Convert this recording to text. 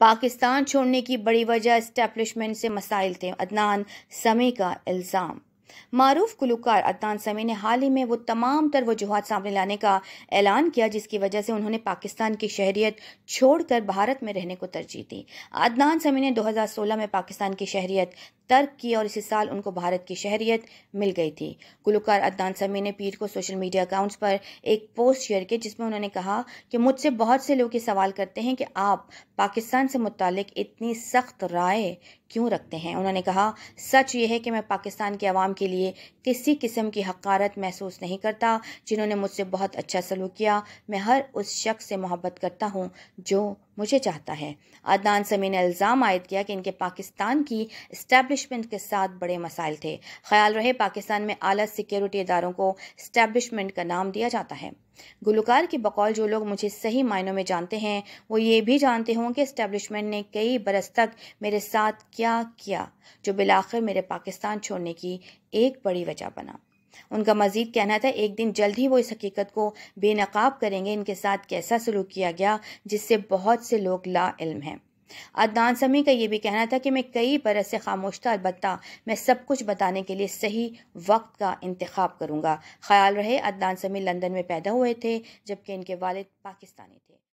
पाकिस्तान छोड़ने की बड़ी वजह इस्टेब्लिशमेंट से मसाइल थे। अदनान समी का इल्ज़ाम। मारूफ गुलकार अदनान समी ने हाल ही में वो तमाम तर वजूहत सामने लाने का ऐलान किया, जिसकी वजह से उन्होंने पाकिस्तान की शहरियत छोड़कर भारत में रहने को तरजीह दी। अदनान समी ने 2016 में पाकिस्तान की शहरियत तर्क की और इसी साल उनको भारत की शहरियत मिल गई थी। गुलकार अदनान समी ने पीर को सोशल मीडिया अकाउंट्स पर एक पोस्ट शेयर की, जिसमें उन्होंने कहा कि मुझसे बहुत से लोग ये सवाल करते हैं कि आप पाकिस्तान से मुतक इतनी सख्त राय क्यों रखते हैं? उन्होंने कहा, सच ये है कि मैं पाकिस्तान के अवाम के लिए किसी किस्म की हकारत महसूस नहीं करता, जिन्होंने मुझसे बहुत अच्छा सलूक किया। मैं हर उस शख्स से मोहब्बत करता हूँ जो मुझे चाहता है। अदनान समी ने इल्ज़ाम आयद किया कि इनके पाकिस्तान की इस्टेब्लिशमेंट के साथ बड़े मसाइल थे। ख्याल रहे, पाकिस्तान में आला सिक्योरिटी इदारों को इस्टेब्लिशमेंट का नाम दिया जाता है। गुलकार की बकौल जो लोग मुझे सही मायनों में जानते हैं, वो ये भी जानते हों कि इस्टेब्लिशमेंट ने कई बरस तक मेरे साथ क्या किया, जो बिलाखिर मेरे पाकिस्तान छोड़ने की एक बड़ी वजह बना। उनका मजीद कहना था, एक दिन जल्द ही वो इस हकीकत को बेनकाब करेंगे, इनके साथ कैसा सलूक किया गया, जिससे बहुत से लोग ला इल्म हैं। अदनान समी का ये भी कहना था कि, मैं कई बरस से खामोश था अलबत् मैं सब कुछ बताने के लिए सही वक्त का इंतखब करूँगा। ख्याल रहे, अदनान समी लंदन में पैदा हुए थे, जबकि इनके वालिद पाकिस्तानी थे।